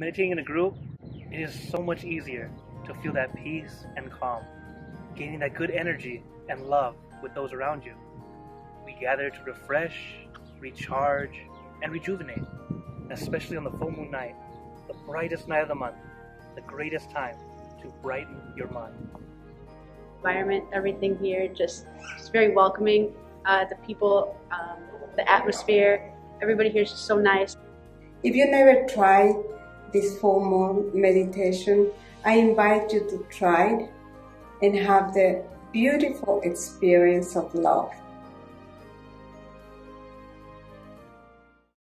meditating in a group, it is so much easier to feel that peace and calm, gaining that good energy and love with those around you. We gather to refresh, recharge, and rejuvenate, especially on the full moon night, the brightest night of the month, the greatest time to brighten your mind. Environment, everything here, just, just very welcoming. Uh, the people, um, the atmosphere, everybody here is just so nice. If you never tried this full moon meditation, I invite you to try it and have the beautiful experience of love.